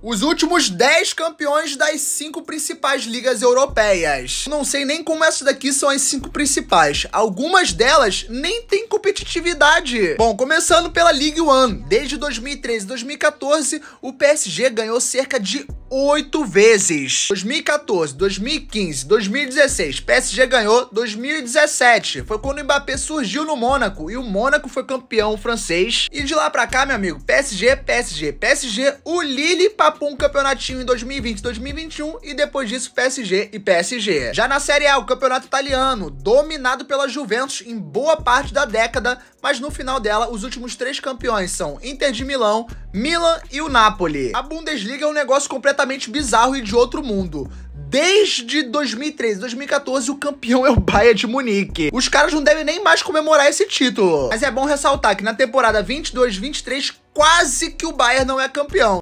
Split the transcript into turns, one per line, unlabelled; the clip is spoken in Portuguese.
Os últimos 10 campeões das cinco principais ligas europeias. Não sei nem como essas daqui são as cinco principais. Algumas delas nem têm competitividade. Bom, começando pela Ligue 1. Desde 2013 e 2014, o PSG ganhou cerca de oito vezes. 2014, 2015, 2016, PSG ganhou 2017. Foi quando o Mbappé surgiu no Mônaco e o Mônaco foi campeão francês. E de lá pra cá, meu amigo, PSG, PSG, PSG, o Lille papou um campeonatinho em 2020, 2021 e depois disso PSG e PSG. Já na Série A, o campeonato italiano, dominado pela Juventus em boa parte da década, mas no final dela, os últimos três campeões são Inter de Milão, Milan e o Napoli. A Bundesliga é um negócio completamente bizarro e de outro mundo. Desde 2013, 2014, o campeão é o Bayern de Munique. Os caras não devem nem mais comemorar esse título. Mas é bom ressaltar que na temporada 22-23, quase que o Bayern não é campeão.